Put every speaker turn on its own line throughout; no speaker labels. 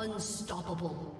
Unstoppable.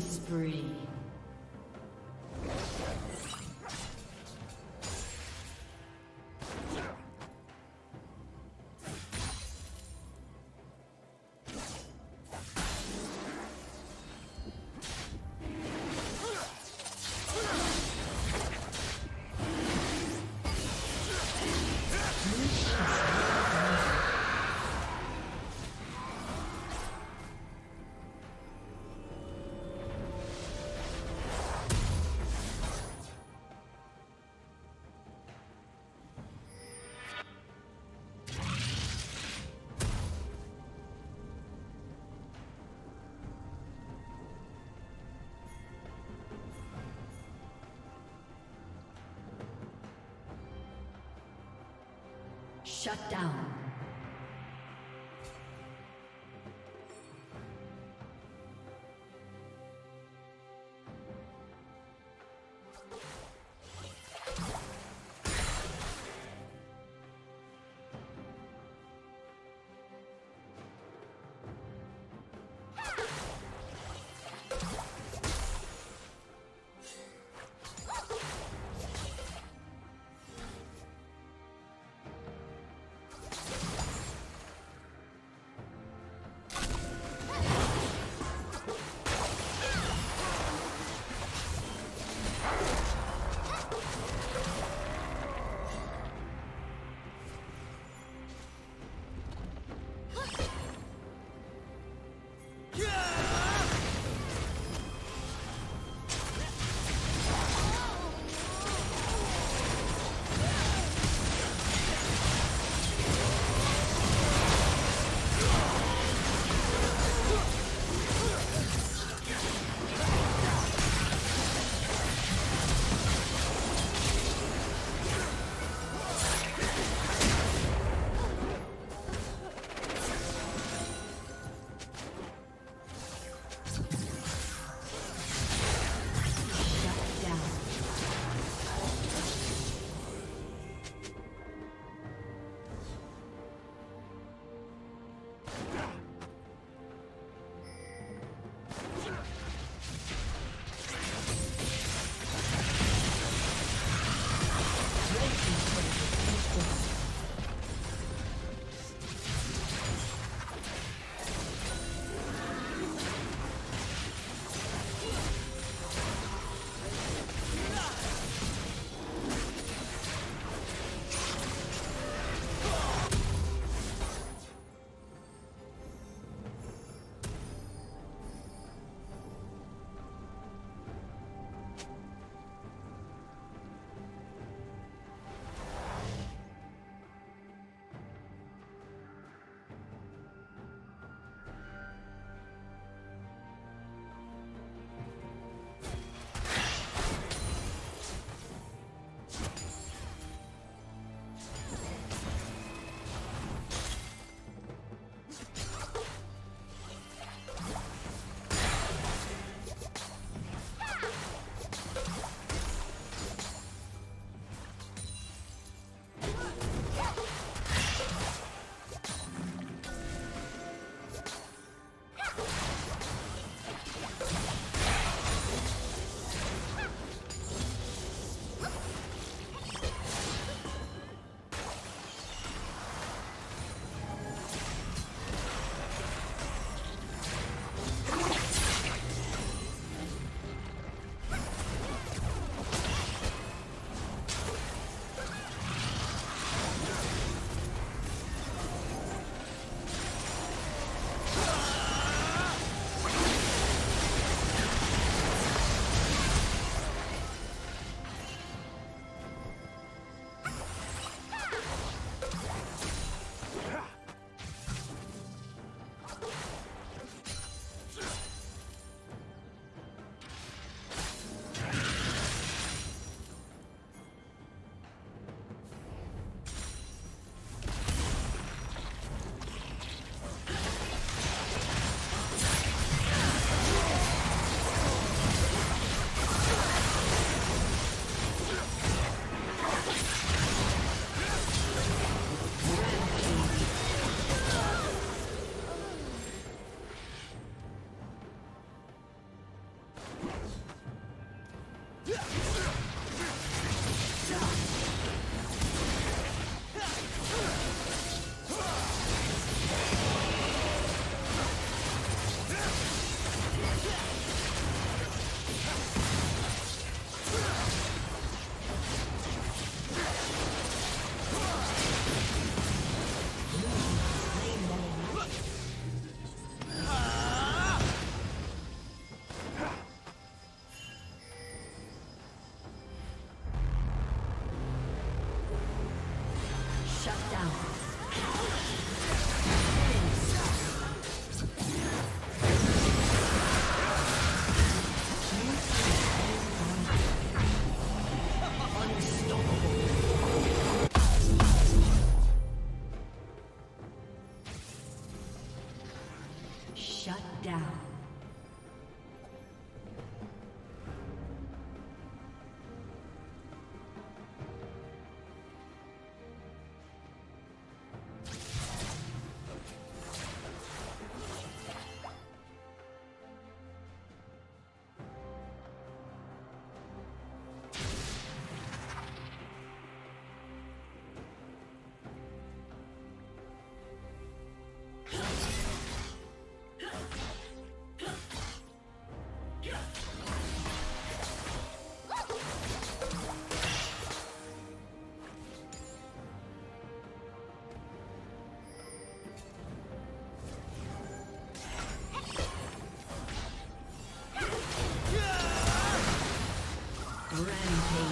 Spree. Shut down. Shut down.